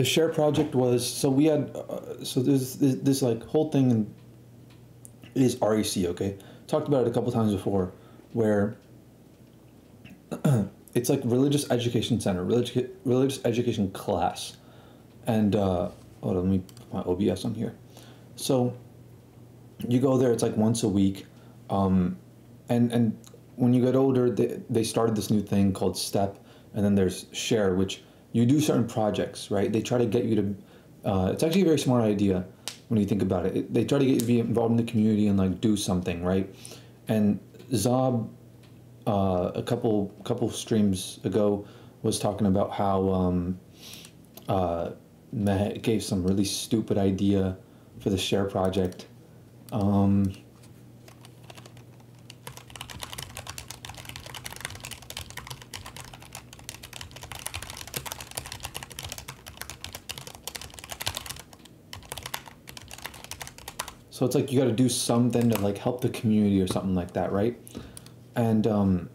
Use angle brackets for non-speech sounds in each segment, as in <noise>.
the share project was so we had uh, so there's this, this like whole thing is REC okay? Talked about it a couple times before where <clears throat> it's like religious education center religious religious education class. And uh hold on let me put my OBS on here. So you go there it's like once a week um and and when you get older they, they started this new thing called step and then there's share which you do certain projects, right? They try to get you to. Uh, it's actually a very smart idea when you think about it. it. They try to get you to be involved in the community and like do something, right? And Zob, uh, a couple couple streams ago, was talking about how um, uh, Mahek gave some really stupid idea for the share project. Um, So it's like you got to do something to like help the community or something like that, right? And um,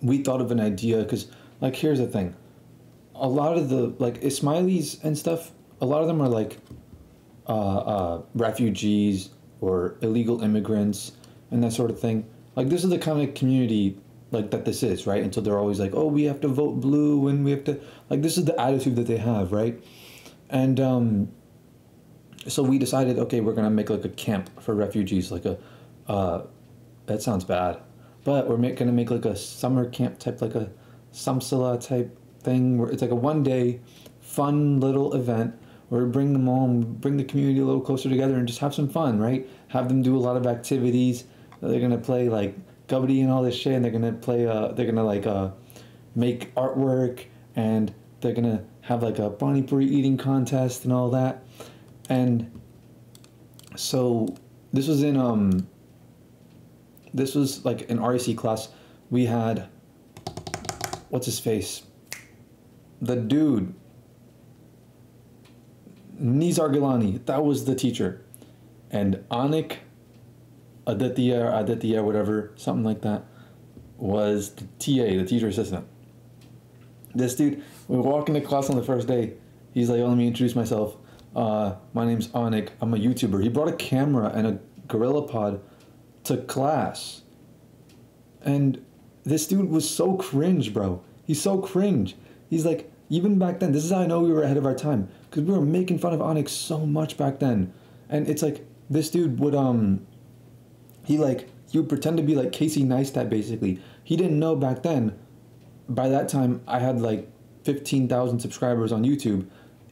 we thought of an idea because, like, here's the thing: a lot of the like Ismailis and stuff, a lot of them are like uh, uh, refugees or illegal immigrants and that sort of thing. Like, this is the kind of community like that this is, right? And so they're always like, "Oh, we have to vote blue, and we have to like." This is the attitude that they have, right? And um, so we decided, okay, we're gonna make like a camp for refugees, like a, uh, that sounds bad, but we're make, gonna make like a summer camp type, like a samsala type thing where it's like a one day, fun little event where we bring them all, bring the community a little closer together, and just have some fun, right? Have them do a lot of activities. They're gonna play like kabaddi and all this shit, and they're gonna play. Uh, they're gonna like uh, make artwork, and they're gonna have like a Pani Puri eating contest and all that and so this was in um this was like an REC class. We had what's his face? The dude Nizar Gilani, that was the teacher. And Anik Aditya or Aditya, whatever, something like that, was the TA, the teacher assistant. This dude, we walk into class on the first day. He's like, oh, let me introduce myself uh, my name's Onik. I'm a YouTuber. He brought a camera and a GorillaPod to class. And this dude was so cringe, bro. He's so cringe. He's like, even back then, this is how I know we were ahead of our time. Because we were making fun of Onyx so much back then. And it's like, this dude would, um, he like, he would pretend to be like Casey Neistat, basically. He didn't know back then, by that time, I had like 15,000 subscribers on YouTube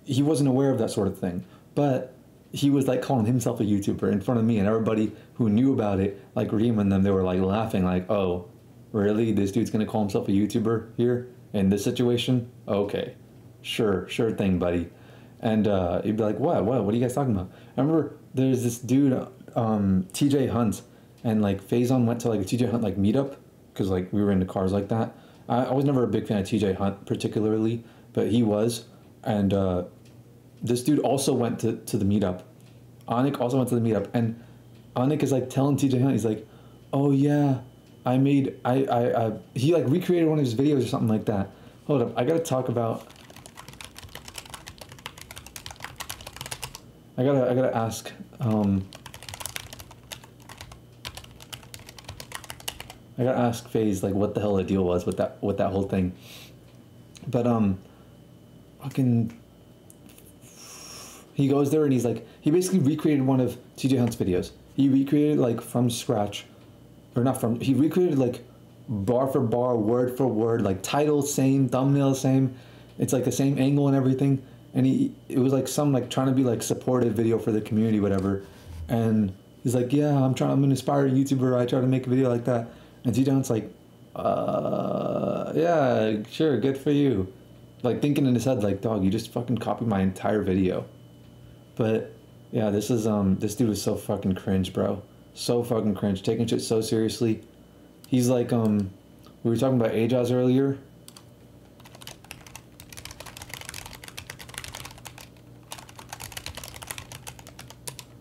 he wasn't aware of that sort of thing. But he was like calling himself a YouTuber in front of me, and everybody who knew about it, like Reem and them, they were like laughing, like, "Oh, really? This dude's gonna call himself a YouTuber here in this situation? Okay, sure, sure thing, buddy." And uh, he'd be like, "What? What? What are you guys talking about?" I remember there's this dude, um, TJ Hunt, and like Faison went to like a TJ Hunt like meetup because like we were into cars like that. I, I was never a big fan of TJ Hunt particularly, but he was, and uh, this dude also went to, to the meetup. Anik also went to the meetup, and Anik is like telling TJ Hunt, he's like, "Oh yeah, I made I I, I he like recreated one of his videos or something like that." Hold up, I gotta talk about. I gotta I gotta ask. Um, I gotta ask Faiz like what the hell the deal was with that with that whole thing. But um, fucking he goes there and he's like, he basically recreated one of TJ Hunt's videos. He recreated like from scratch, or not from. He recreated like bar for bar, word for word, like title same, thumbnail same. It's like the same angle and everything. And he, it was like some like trying to be like supportive video for the community, whatever. And he's like, yeah, I'm trying. I'm an inspired YouTuber. I try to make a video like that. And TJ Hunt's like, uh, yeah, sure, good for you. Like thinking in his head, like, dog, you just fucking copied my entire video. But yeah, this is um this dude is so fucking cringe, bro. So fucking cringe. Taking shit so seriously. He's like um we were talking about Aijaz earlier.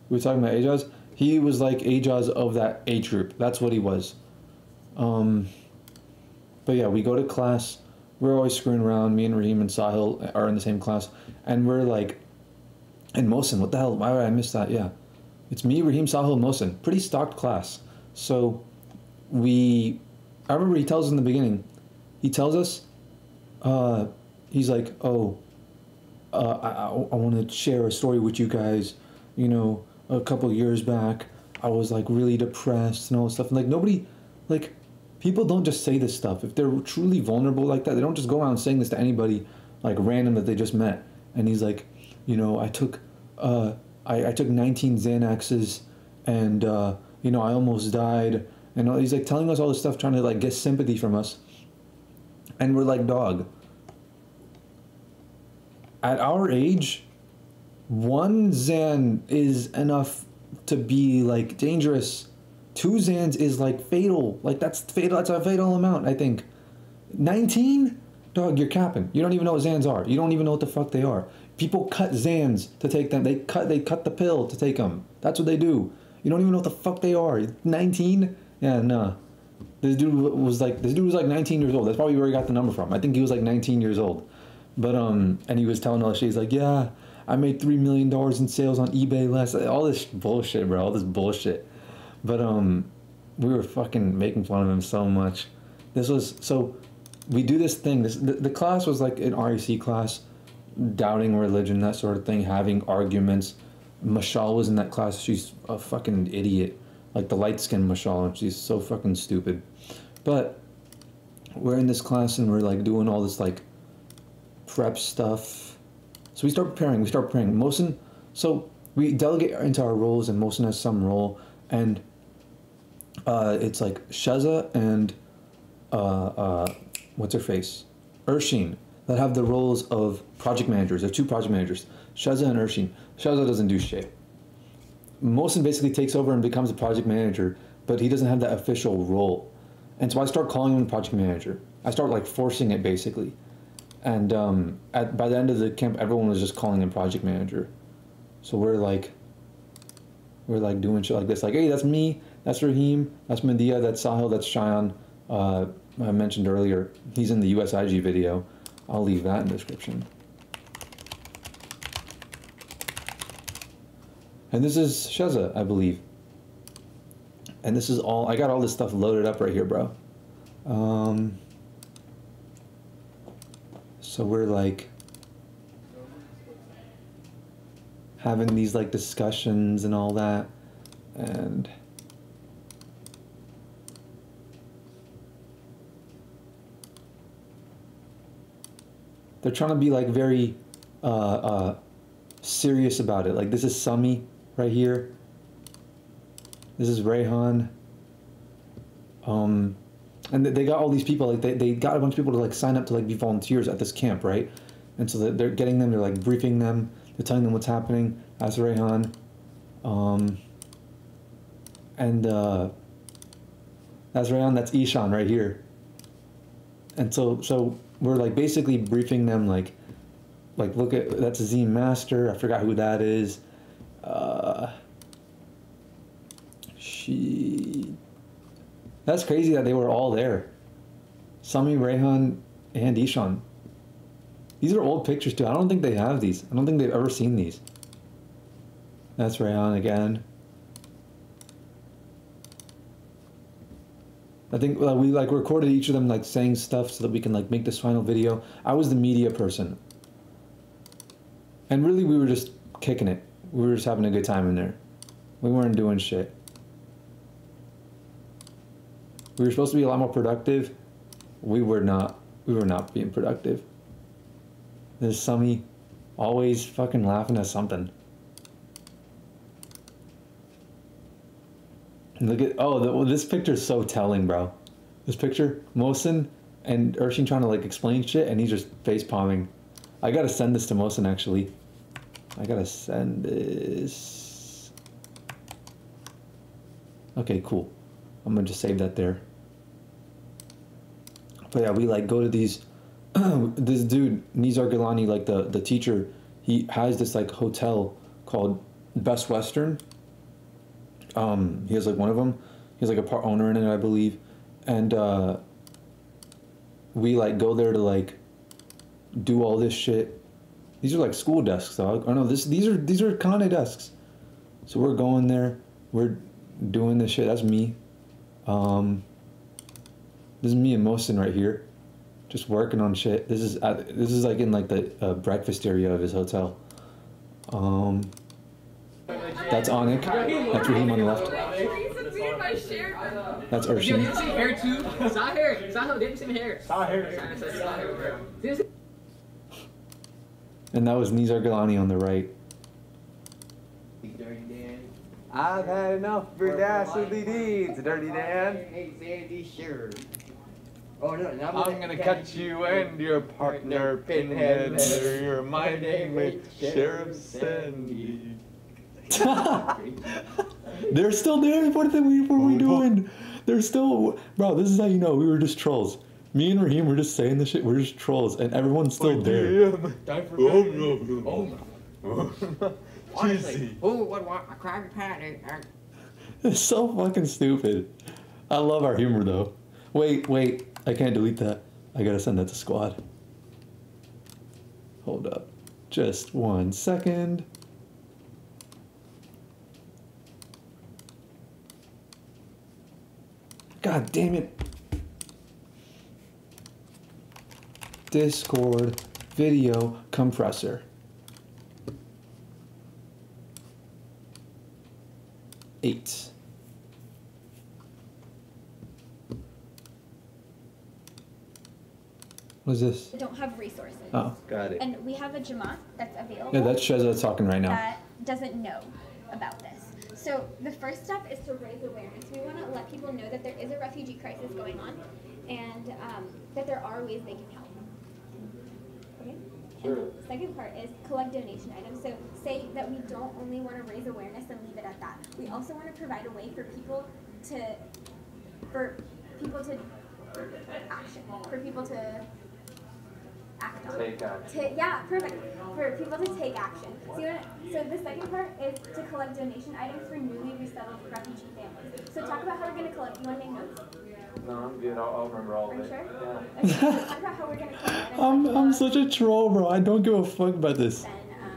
We were talking about Aijaz. He was like Aijaz of that A troop. That's what he was. Um but yeah, we go to class we're always screwing around. Me and Raheem and Sahil are in the same class, and we're like, and Mohsen, what the hell? Why would I miss that? Yeah, it's me, Raheem, Sahil, Mohsen. Pretty stocked class. So we, I remember he tells us in the beginning, he tells us, uh, he's like, oh, uh, I, I, I want to share a story with you guys. You know, a couple years back, I was like really depressed and all this stuff. And like nobody, like people don't just say this stuff. If they're truly vulnerable like that, they don't just go around saying this to anybody like random that they just met. And he's like, you know, I took, uh, I, I took 19 Xanaxes and, uh, you know, I almost died. And all, he's like telling us all this stuff, trying to like get sympathy from us. And we're like, dog, at our age, one Xan is enough to be like dangerous. Two Xans is like fatal. Like that's fatal. That's a fatal amount. I think. Nineteen, dog, you're capping. You don't even know what Xans are. You don't even know what the fuck they are. People cut Xans to take them. They cut. They cut the pill to take them. That's what they do. You don't even know what the fuck they are. Nineteen? Yeah, nah. This dude was like this dude was like 19 years old. That's probably where he got the number from. I think he was like 19 years old. But um, and he was telling all He's like, yeah, I made three million dollars in sales on eBay last. All this bullshit, bro. All this bullshit. But um, we were fucking making fun of him so much. This was so. We do this thing. This the, the class was like an REC class, doubting religion, that sort of thing, having arguments. Mashal was in that class. She's a fucking idiot, like the light skinned Mashal, and she's so fucking stupid. But we're in this class and we're like doing all this like prep stuff. So we start preparing. We start preparing. Mohsen, so we delegate into our roles, and Mohsen has some role, and uh, it's like Sheza and uh, uh, what's her face, Urshin, that have the roles of project managers. They're two project managers, Sheza and Urshin. Sheza doesn't do shit. Mohsen basically takes over and becomes a project manager, but he doesn't have that official role. And so I start calling him project manager. I start like forcing it basically. And um, at by the end of the camp, everyone was just calling him project manager. So we're like, we're like doing shit like this, like, hey, that's me, that's Raheem, that's Medea, that's Sahil, that's Cheyenne. Uh, I mentioned earlier, he's in the USIG video. I'll leave that in the description. And this is Sheza, I believe. And this is all, I got all this stuff loaded up right here, bro. Um, so we're like having these like discussions and all that. And they're trying to be like very uh, uh, serious about it. Like this is Sami right here. This is Rayhan. Um, and they got all these people like they, they got a bunch of people to like sign up to like be volunteers at this camp right and so they're getting them they're like briefing them they're telling them what's happening as Rayhan um, and uh, that's Rayhan that's Ishan right here and so so we're like basically briefing them like like look at that's Azim Master I forgot who that is uh, she that's crazy that they were all there. Sami, Rayhan, and Ishan. These are old pictures too. I don't think they have these. I don't think they've ever seen these. That's Rayhan again. I think we like recorded each of them like saying stuff so that we can like make this final video. I was the media person. And really we were just kicking it. We were just having a good time in there. We weren't doing shit. We were supposed to be a lot more productive. We were not. We were not being productive. There's Sami always fucking laughing at something. Look at oh the, this picture is so telling, bro. This picture, Mosin and Urshin trying to like explain shit, and he's just face palming. I gotta send this to Mosin actually. I gotta send this. Okay, cool. I'm gonna just save that there. But yeah, we like go to these. <clears throat> this dude Nizar Gilani, like the the teacher, he has this like hotel called Best Western. Um, he has like one of them. He has like a part owner in it, I believe, and uh, we like go there to like do all this shit. These are like school desks, dog. Oh no, this these are these are Kane desks. So we're going there. We're doing this shit. That's me. Um, this is me and Mohsen right here, just working on shit. This is this is like in like the uh, breakfast area of his hotel. Um, that's Anik. That's Raheem on the left. That's Yo, Urshin. did the same hair too? Sahir, Sahir, they have the same hair. Sahir. Sahir. This And that was Nizar Gilani on the right. Dirty Dan. I've had enough for dastardly deeds, Dirty Dan. Hey, Sandy, sure. Oh no, now I'm gonna cut you and your partner, Pinhead, under your mind with Sheriff Sandy. <laughs> They're still there. What are we, what are we doing? They're still, bro. This is how you know we were just trolls. Me and Raheem were just saying this shit. We're just trolls, and everyone's still there. Time for Oh, no, Oh, no. <laughs> honestly. Cheesy. Oh, what, what, a Krabby Patty. It's so fucking stupid. I love our humor though. Wait, wait. I can't delete that. I gotta send that to squad. Hold up. Just one second. God damn it. Discord video compressor. Eight. What is this? that don't have resources. Oh, Got it. And we have a Jamaat that's available yeah, that's Sheza talking right now. that doesn't know about this. So the first step is to raise awareness. We want to let people know that there is a refugee crisis going on, and um, that there are ways they can help. Okay. Sure. And the second part is collect donation items. So say that we don't only want to raise awareness and leave it at that. We also want to provide a way for people to, for people to action, for people to act on. Take action. Ta- yeah, perfect. For people to take action. So, you wanna, so the second part is to collect donation items for newly resettled refugee families. So talk about how we're going to collect. You want to make notes? No, I'm good. I'll, I'll remember all Are of it. sure? Yeah. Okay, so talk about how we're going to collect. I'm, I'm such a troll, bro. I don't give a fuck about this. Then um,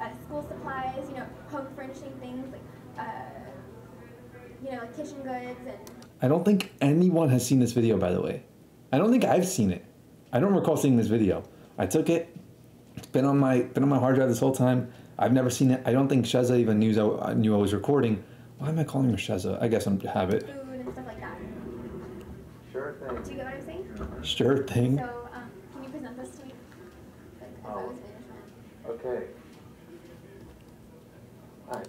uh, school supplies, you know, home furnishing things like, uh, you know, like kitchen goods and I don't think anyone has seen this video, by the way. I don't think I've seen it. I don't recall seeing this video. I took it. It's been on my been on my hard drive this whole time. I've never seen it. I don't think Sheza even knew I, knew I was recording. Why am I calling her Sheza? I guess I'm habit. food and stuff like that. Sure thing. Do you get what I'm saying? Sure thing. So um, can you present this to me? Like, I Oh. was management. Okay. Alright.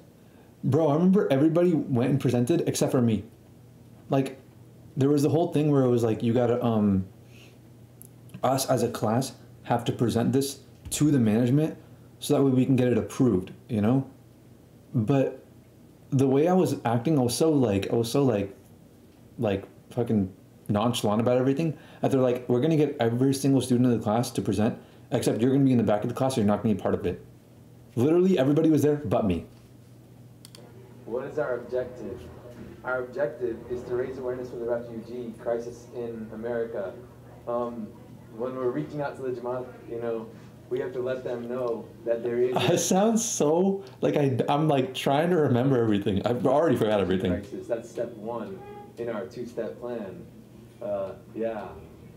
Bro, I remember everybody went and presented except for me. Like, there was the whole thing where it was like you gotta um us as a class have to present this to the management so that way we can get it approved, you know? But the way I was acting, I was so like I was so like like fucking nonchalant about everything that they're like, we're gonna get every single student in the class to present, except you're gonna be in the back of the class, so you're not gonna be part of it. Literally everybody was there but me. What is our objective? Our objective is to raise awareness for the refugee crisis in America. Um, when we're reaching out to the Jamaat, you know, we have to let them know that there is <laughs> It sounds so like I, I'm like trying to remember everything. I've already forgot everything. crisis. That's step one in our two-step plan. Uh, yeah,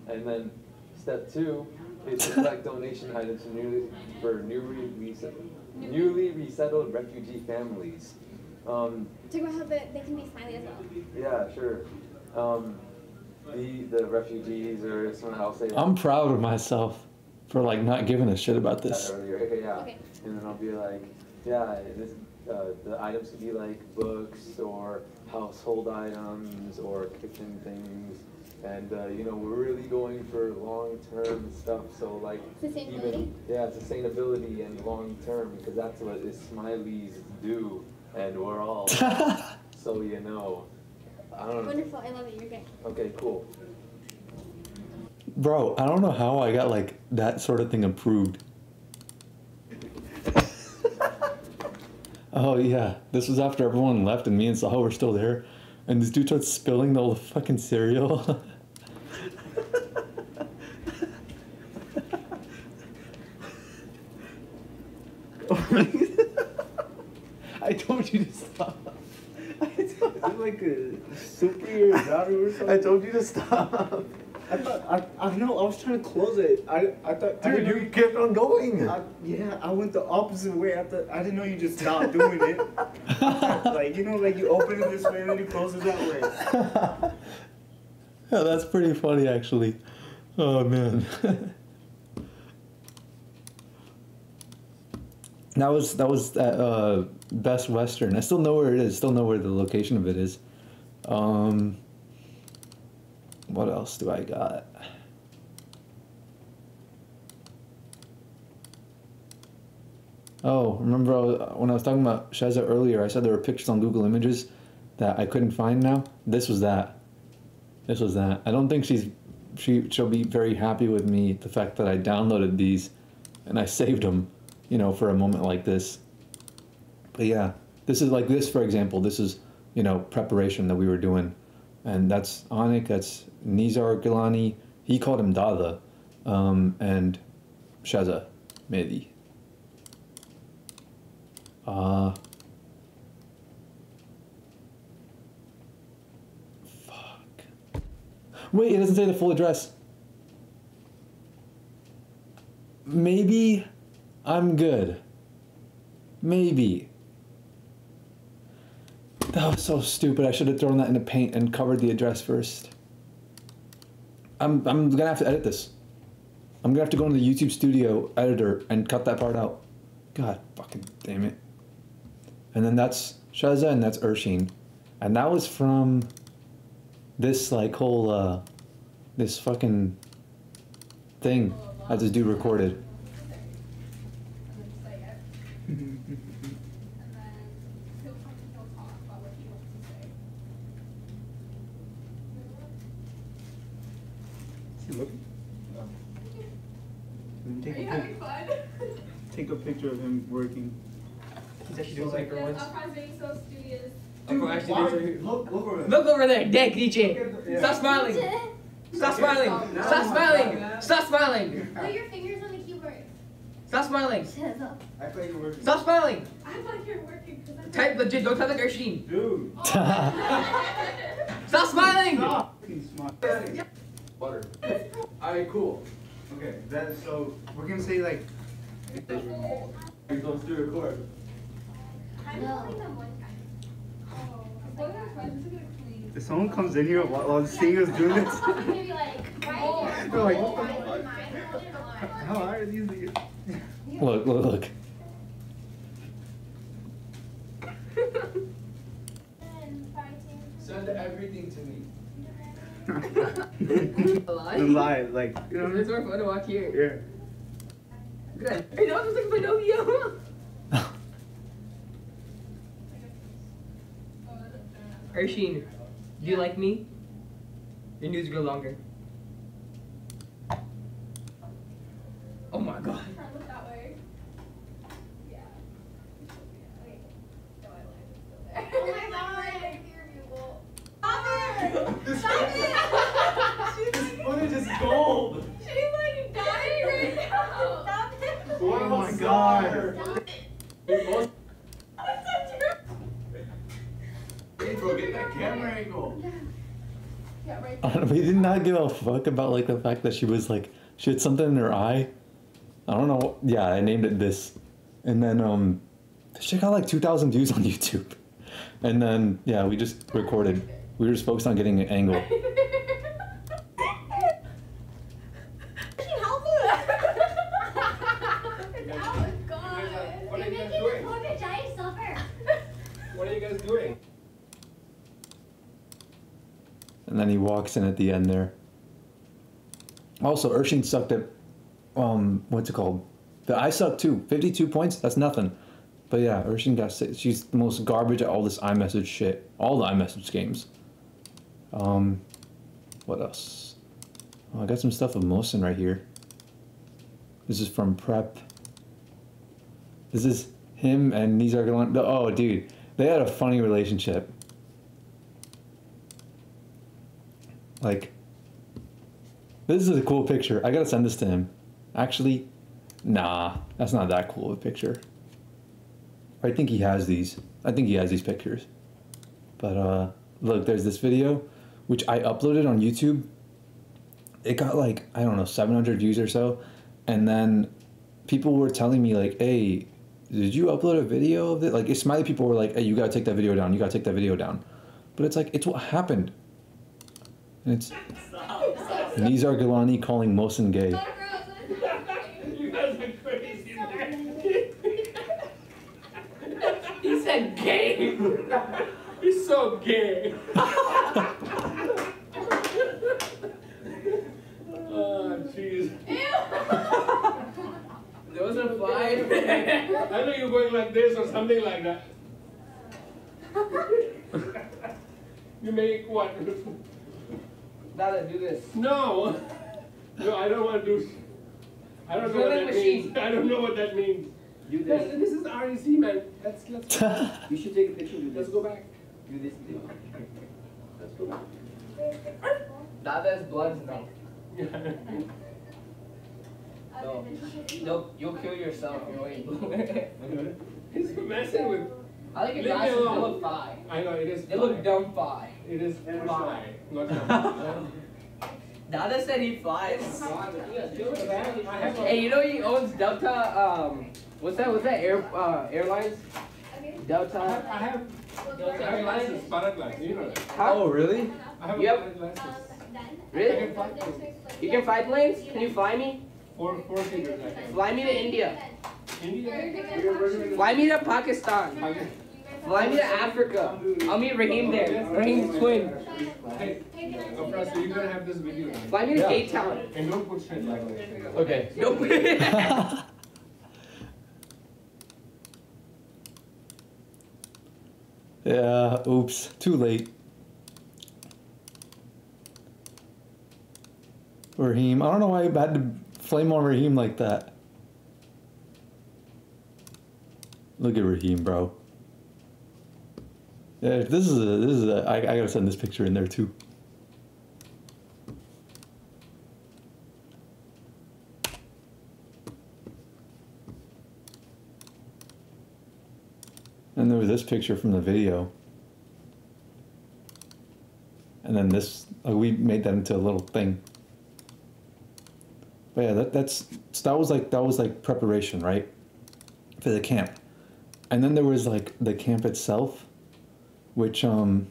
and then step two is to collect donation items for newly, for newly, resettled, newly resettled refugee families. Um, Talk about how the, they can be Ismaili as well. yeah, sure. Um, the the refugees or someone else I'm proud of myself for like not giving a shit about this. earlier. Okay, <laughs> yeah. Okay. And then I'll be like, yeah, this, uh, the items could be like books or household items or kitchen things. And, uh, you know, we're really going for long-term stuff. So, like, Sustainability? even, yeah, sustainability and long-term because that's what the Ismailis do. And we're all, <laughs> so you know. I don't Wonderful. I love it. You're good. Okay, cool. Bro, I don't know how I got like that sort of thing approved. oh yeah, this was after everyone left and me and Saul were still there, and this dude starts spilling all the fucking cereal. oh superior daughter or something? <laughs> I told you to stop. I thought I, I know I was trying to close it. I I thought Dude, didn't know you kept on going. I, yeah, I went the opposite way. I thought I didn't know you just stopped doing it. <laughs> like you know, like you open it this way and then you close it that way. <laughs> Yeah, that's pretty funny actually. Oh man. that was that was at uh, Best Western. I still know where it is. Still know where the location of it is. Um, what else do I got? Oh, remember when I was talking about Sheza earlier? I said there were pictures on Google Images that I couldn't find now. This was that. This was that. I don't think she's she she'll be very happy with me the fact that I downloaded these and I saved them, you know, for a moment like this. But yeah, this is like this for example. This is you know preparation that we were doing, and that's Anik. That's Nizar Gilani. He called him Dada, um, and Shaza Mehdi. Uh, fuck. Wait, it doesn't say the full address. Maybe I'm good. Maybe. That was so stupid. I should have thrown that into paint and covered the address first. I'm, I'm gonna have to edit this. I'm gonna have to go into the YouTube studio editor and cut that part out. God fucking damn it. And then that's Shaza and that's Urshin. And that was from this like whole uh this fucking thing that this dude recorded. <laughs> Is he looking? Take a, pic- <laughs> take a picture of him working. He's actually doing something for once. Studios. Uncle actually doing. Look, look over Look over there, Dick, DJ. Stop smiling. Stop smiling. Stop smiling. Stop smiling. Put your fingers on the keyboard. Stop smiling. I thought you were. Stop smiling. I thought you were working because Type legit. Don't type like Urshin. Dude. Stop smiling. Stop. Fucking smart. Butter. Alright, cool. Okay, that's so we're gonna say like You're supposed to record. I'm calling them one time. if someone comes in here while, while seeing us doing this, <laughs> I'm gonna be like, right <laughs> They're like, here. what the Why is mine? how are these? Look, look, look. <laughs> Send everything to me. The lie, like you know It's mean? more fun to watch here. Yeah. Look at that. Hey, no, it's like Pinocchio. Urshin, do you like me? Your news grow longer. Oh my god. Turn it that way. Yeah. Wait. No, I lied. It's still there. Oh my god. I hear you. Well, Stop it! Stop it! This footage is gold. She's like dying right now. Stop it! Oh my god. Stop it! Wait, most- That's so true. Hey, bro, get that camera angle. Yeah, right. Uh, we did not give a fuck about like the fact that she was like she had something in her eye. I don't know. Yeah, I named it this, and then um, she got like two thousand views on <laughs> YouTube, and then yeah, we just recorded. We were just focused on getting an angle. Can you help me? oh god. What are You're you guys making doing? this poor giant suffer. What are you guys doing? And then he walks in at the end there. Also, Urshin sucked at, um, what's it called? The I suck too. Fifty-two points. That's nothing. But yeah, Urshin got. si- She's the most garbage at all this iMessage shit. All the iMessage games. Um, what else? Oh, I got some stuff of Mosin right here. This is from Prep. This is him and Nizar Gilani. Oh, dude, they had a funny relationship. Like, this is a cool picture. I gotta send this to him. Actually, nah, that's not that cool of a picture. I think he has these. I think he has these pictures. But uh, look, there's this video, which I uploaded on YouTube. It got like I don't know 700 views or so, and then people were telling me like, "Hey, did you upload a video of it?" Like, if Ismaili people were like, "Hey, you gotta take that video down. You gotta take that video down." But it's like it's what happened. And it's Nizar Gilani calling Mohsen gay. You guys are crazy, He said gay. He's so gay. oh, jeez. Those are flies. I know you're going like this or something like that. you make what? Dada, do this. No. No, I don't want to do. I don't know what that machine. means. I don't know what that means. Do This, this. this is REC, man. Let's let's <laughs> You should take a picture of let's this. go back. Do this. Let's go back. Dada's blood's <laughs> numb. Other No. than- You'll, you'll kill yourself. You know what He's messing with. I like your Leave me glasses. They look fine. I know it is. They look dumb fine. It is Fine. fly, not dumb. <laughs> Dada said he flies. I have a- Hey, you know he owns Delta. Um, what's that? What's that? Air uh, Airlines. I have, Delta. I have, I have glasses, para glasses, you know that. Huh? really? I have Yep. glasses. Really? I can fly. You can fly planes? Can you fly me? Four, four fingers, Fly me to India. India? You're working with Fly me to Pakistan. Okay. Fly me to Africa. I'll meet Raheem there. Raheem's twin. Hey, Afra, so you're gonna have this video now. Fly me to Yeah. Cape Town. And don't put shit like that. Okay. Nope. <laughs> Yeah, oops, too late. Raheem, I don't know why I had to flame on Raheem like that. Look at Raheem, bro. Yeah, this is a, this is a, I, I gotta send this picture in there too. And there was this picture from the video. And then this, uh, we made that into a little thing. But yeah, that, that's, that was like, that was like preparation, right? For the camp. And then there was like the camp itself, which, um,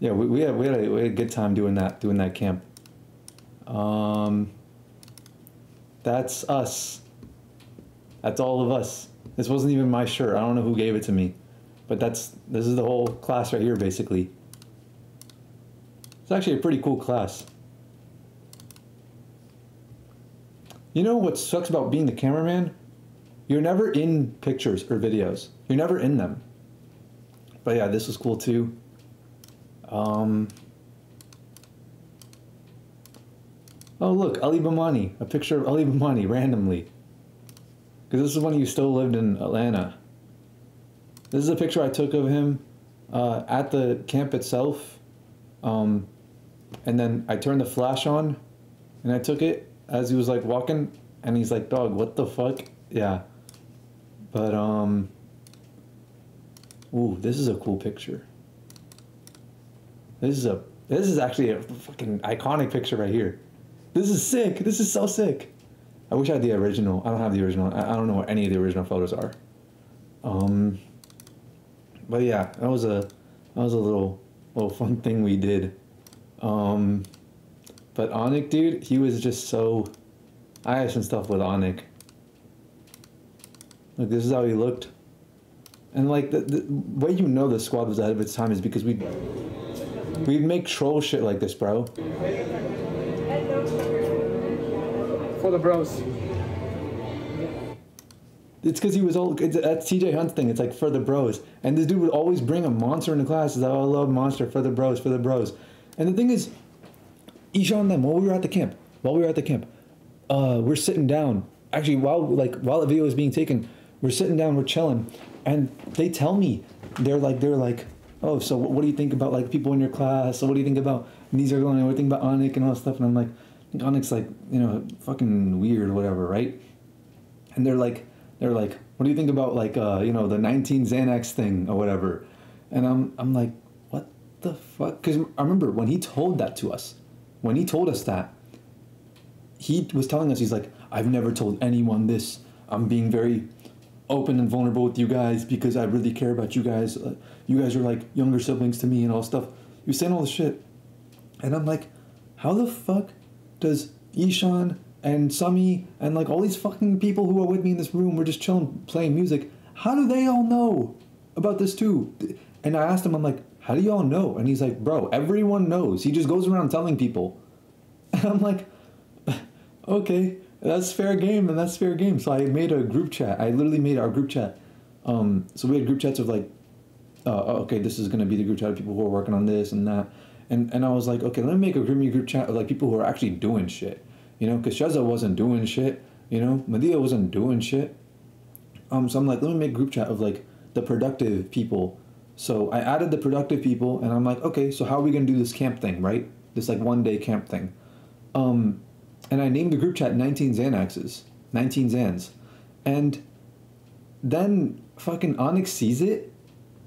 yeah, we, we had, we had a, we had a good time doing that, doing that camp. Um, that's us. That's all of us. This wasn't even my shirt. I don't know who gave it to me, but that's this is the whole class right here, basically. It's actually a pretty cool class. You know what sucks about being the cameraman? You're never in pictures or videos. You're never in them. But yeah, this was cool too. Um, oh look, Ali Bamani, a picture of Ali Bamani randomly. Because this is when he still lived in Atlanta. This is a picture I took of him uh, at the camp itself. Um, and then I turned the flash on and I took it as he was like walking and he's like, dog, what the fuck? Yeah. But, um, ooh, this is a cool picture. This is a, this is actually a fucking iconic picture right here. This is sick. This is so sick. I wish I had the original. I don't have the original. I, I don't know what any of the original photos are. Um, but yeah, that was a that was a little little fun thing we did. Um, but Onik, dude, he was just so. I had some stuff with Onik. Like this is how he looked, and like the, the way you know the squad was ahead of its time is because we we'd make troll shit like this, bro. For the bros. It's because he was all it's, that's TJ Hunt's thing. It's like for the bros, and this dude would always bring a monster into class. He's like, "Oh, I love monster for the bros, for the bros." And the thing is, Isha and them while we were at the camp, while we were at the camp, uh, we're sitting down. Actually, while like while the video is being taken, we're sitting down, we're chilling, and they tell me they're like they're like, oh, so what do you think about like people in your class? So what do you think about these are going? What do you think about Anik and all that stuff? And I'm like, Anik's like, you know, fucking weird or whatever, right? And they're like, they're like, what do you think about like, uh, you know, the 19 Xanax thing or whatever? And I'm, I'm like, the fuck? Because I remember when he told that to us, when he told us that, he was telling us, he's like, I've never told anyone this. I'm being very open and vulnerable with you guys because I really care about you guys. Uh, you guys are like younger siblings to me and all stuff. Was saying all this shit. And I'm like, how the fuck does Ishan and Sami and like all these fucking people who are with me in this room, we're just chilling, playing music. How do they all know about this too? And I asked him, I'm like, how do y'all know? And he's like, bro, everyone knows. He just goes around telling people. <laughs> And I'm like, <laughs> okay, that's fair game, and that's fair game. So I made a group chat. I literally made our group chat. Um, so we had group chats of like, uh, okay, this is gonna be the group chat of people who are working on this and that. And, and I was like, okay, let me make a group group chat of like people who are actually doing shit, you know, because Shazza wasn't doing shit, you know, Medea wasn't doing shit. Um, so I'm like, let me make a group chat of like the productive people. So I added the productive people, and I'm like, okay, so how are we gonna do this camp thing, right? This like one day camp thing. Um, and I named the group chat 19 Xanaxes, 19 Xans, and then fucking Onyx sees it.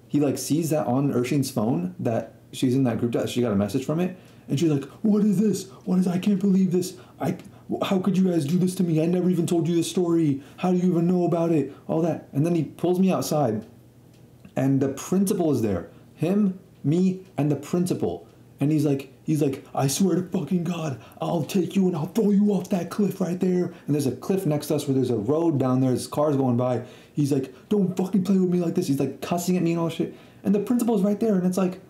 He like sees that on Urshin's phone that she's in that group chat. She got a message from it, and she's like, "What is this? What is? I can't believe this. I." How could you guys do this to me? I never even told you this story. How do you even know about it? All that. And then he pulls me outside and the principal is there. Him, me, and the principal. And he's like, he's like, I swear to fucking God, I'll take you and I'll throw you off that cliff right there. And there's a cliff next to us where there's a road down there, there's cars going by. He's like, don't fucking play with me like this. He's like cussing at me and all shit. And the principal's right there, and it's like,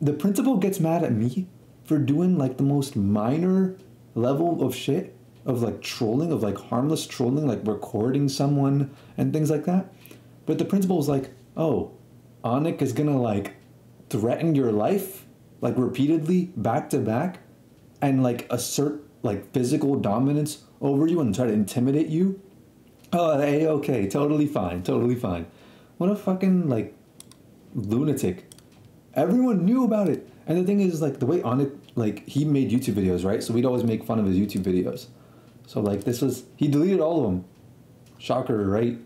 the principal gets mad at me for doing like the most minor level of shit of like trolling, of like harmless trolling, like recording someone and things like that. But the principal principal's like, oh, Anik is gonna like threaten your life like repeatedly back to back and like assert like physical dominance over you and try to intimidate you. Oh, hey, okay, totally fine, totally fine. What a fucking like lunatic. Everyone knew about it. And the thing is, like, the way Anik, like, he made YouTube videos, right? So we'd always make fun of his YouTube videos. So, like, this was, he deleted all of them. Shocker, right?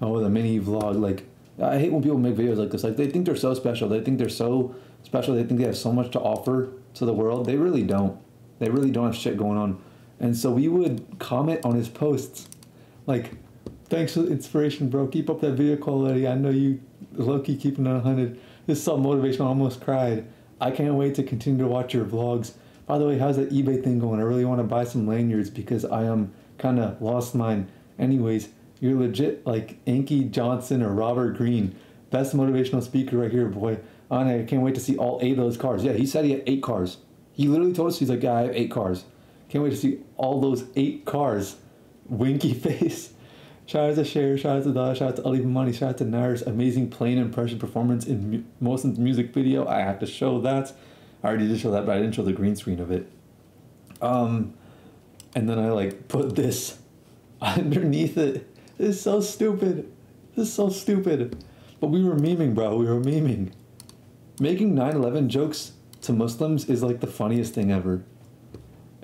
Oh, the mini vlog. Like, I hate when people make videos like this. Like, they think they're so special. They think they're so special. They think they have so much to offer to the world. They really don't. They really don't have shit going on. And so we would comment on his posts. Like, thanks for the inspiration, bro. Keep up that video quality. I know you low-key keeping it 100. This is so motivational. I almost cried. I can't wait to continue to watch your vlogs. By the way, how's that eBay thing going? I really want to buy some lanyards because I am kind of lost mine. Anyways, you're legit like Anki Johnson or Robert Greene. Best motivational speaker right here, boy. I can't wait to see all eight of those cars. Yeah, he said he had eight cars. He literally told us he's like, yeah, I have eight cars. Can't wait to see all those eight cars. Winky <laughs> face. Shout out to Cher, shout out to Dada, shout out to Ali Money, shout out to Nair's amazing plain impression performance in mu- music video. I have to show that. I already did show that, but I didn't show the green screen of it. Um, and then I like put this <laughs> underneath it. Is so stupid. This is so stupid. But we were memeing, bro. We were memeing. Making 9 11 jokes to Muslims is like the funniest thing ever.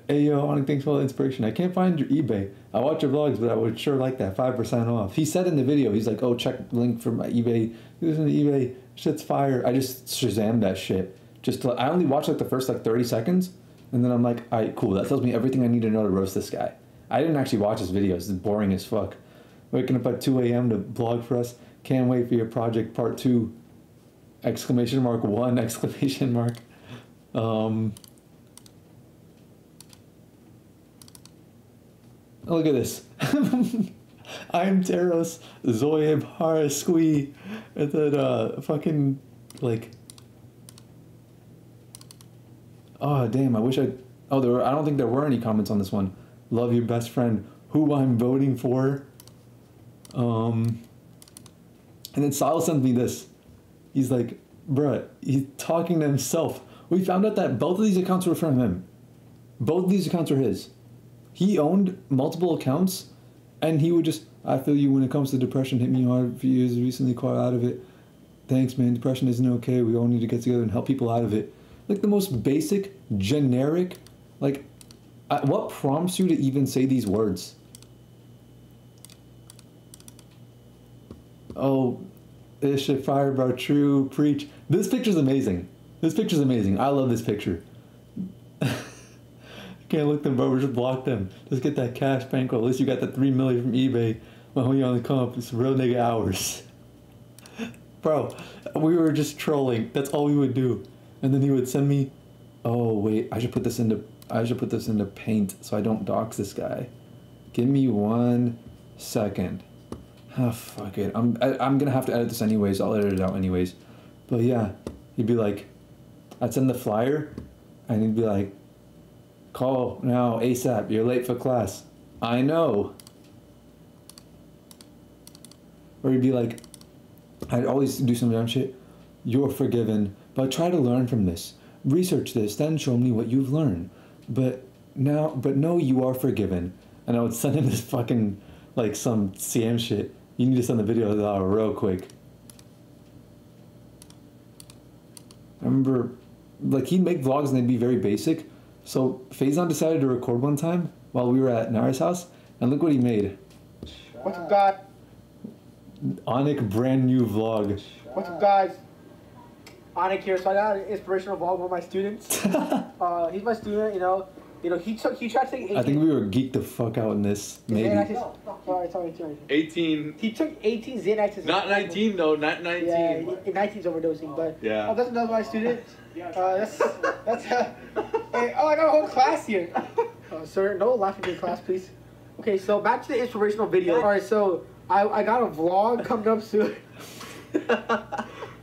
Hey yo, Anik, thanks for all the inspiration. I can't find your eBay. I watch your vlogs, but I would sure like that. 5% off. He said in the video, he's like, oh, check link for my eBay. Using the eBay. Shit's fire. I just Shazam that shit. Just to, I only watched like the first like 30 seconds, and then I'm like, all right, cool. That tells me everything I need to know to roast this guy. I didn't actually watch his videos. It's boring as fuck. Waking up at 2 a.m. to blog for us. Can't wait for your project part two. Exclamation mark one, <laughs> exclamation mark. Um, Oh, Look at this. <laughs> I'm Teros, Zoeb Harasqui, and then uh, fucking like. Oh damn! I wish I. Oh, there. Were, I don't think there were any comments on this one. Love your best friend, who I'm voting for. Um. And then Sal sent me this. He's like, bruh, he's talking to himself. We found out that both of these accounts were from him. Both of these accounts are his he owned multiple accounts and he would just i feel you when it comes to depression hit me hard few years recently caught out of it thanks, man. Depression isn't okay. We all need to get together and help people out of it. Like the most basic, generic, like, what prompts you to even say these words? Oh, shit fire, bro. True, preach. This picture's amazing. This picture's amazing. I love this picture. <laughs> Can't look them, bro. Just block them. Just get that cash bankroll. At least you got the three million from eBay. When we only come up, it's real nigga hours. <laughs> Bro, we were just trolling. That's all we would do. And then he would send me, oh wait, I should put this into, I should put this into Paint so I don't dox this guy. Give me one second. Ah, fuck it. I'm, I, I'm gonna have to edit this anyways. I'll edit it out anyways. But yeah, he'd be like, I'd send the flyer, and he'd be like, call now ASAP. You're late for class. I know. Or he'd be like, I'd always do some dumb shit. You're forgiven, but try to learn from this. Research this, then show me what you've learned. But now, but no, you are forgiven. And I would send him this fucking, like, some CM shit. You need to send the video real quick. I remember, like, he'd make vlogs and they'd be very basic. So Faison decided to record one time while we were at Nara's house, and look what he made. What's up, guys? Aanik brand new vlog. What's up, guys? Aanik here. So I got an inspirational vlog of my students. <laughs> uh, he's my student. You know, you know, he took he tried to take. 18, I think we were geeked the fuck out in this. Maybe. Xanaxes. Sorry, sorry, sorry. 18. He took 18 Xanaxes. Not 19 though, not 19. Yeah, he, 19's overdosing, but Yeah. Oh, that's another my student. <laughs> Uh, that's that's. Uh, hey, oh, I got a whole class here. Uh, <laughs> sir, no laughing in class, please. Okay, so back to the inspirational video. All right, so I, I got a vlog coming up soon. <laughs> you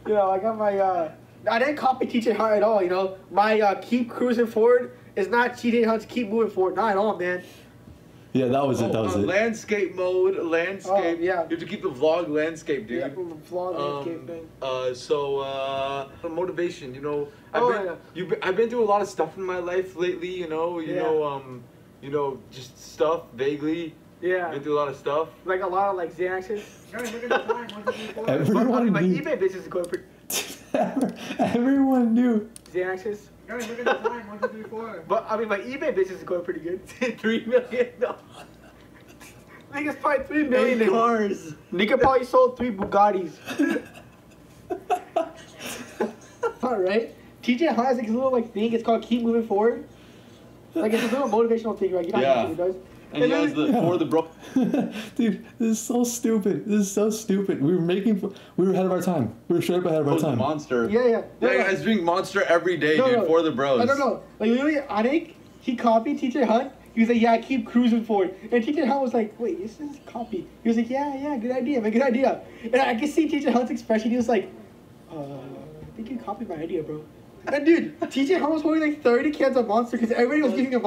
know, I got my. Uh, I didn't copy TJ Hunt at all. You know, my uh, keep cruising forward is not TJ Hunt's keep moving forward. Not at all, man. Yeah, that was it. That was uh, it. Landscape mode, landscape. Oh, yeah. You have to keep the vlog landscape, dude. Yeah, vlog landscape Um, thing. uh, so uh, motivation, you know, I've Oh, been, yeah. you've been, I've been through a lot of stuff in my life lately, you know, you Yeah. know, um, you know, just stuff vaguely. Yeah. Been through a lot of stuff. Like a lot of like Xanaxes. Everyone mean, my knew. eBay business is going pretty. <laughs> Everyone knew. Xanaxes. But I mean, my eBay business is going pretty good. <laughs> three million dollars. <laughs> Niggas probably three million cars. Nigga probably sold three Bugattis. <laughs> All right. TJ Hunt has like his little like thing. It's called Keep Moving Forward. Like it's a little motivational thing, right? You know Yeah. how YouTube does. And he has the for the bro. <laughs> Dude, this is so stupid. This is so stupid. We were making, we were ahead of our time. We were straight up ahead of our time. Monster. Yeah, yeah. No, Yeah, no. guys drink Monster every day, No, dude. no. For the bros. I don't know. Like literally, Aanik, he copied TJ Hunt. He was like, "Yeah, keep cruising forward." And TJ Hunt was like, "Wait, this is copy." He was like, "Yeah, yeah, good idea, man, good idea." And I could see TJ Hunt's expression. He was like, "Uh, I think you copied my idea, bro." And dude, TJ Hunt was holding like 30 cans of Monster because everybody was giving him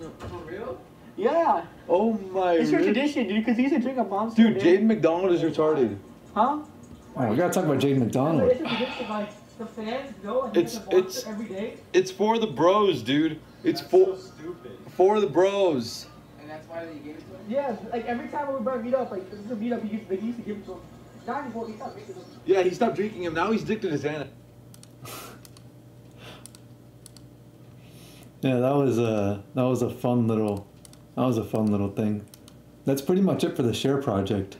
Monsters. For real? Yeah, Oh my. it's your really? tradition, dude. Because he used to drink a Monster. Dude. Jaden McDonald is retarded. Huh? Oh, we gotta talk about Jaden McDonald. It's a tradition, like the fans go and It's- a Monster it's- every day. It's for the bros, dude. It's for for the bros. And that's why they gave it to him? Yeah, like every time we brought meet up, like this is a meet up, he used, like, used to give it to him. Not anymore. He stopped drinking them. Yeah, he stopped drinking him. Now he's addicted to Xanax. Yeah, that was a that was a fun little that was a fun little thing. That's pretty much it for the share project.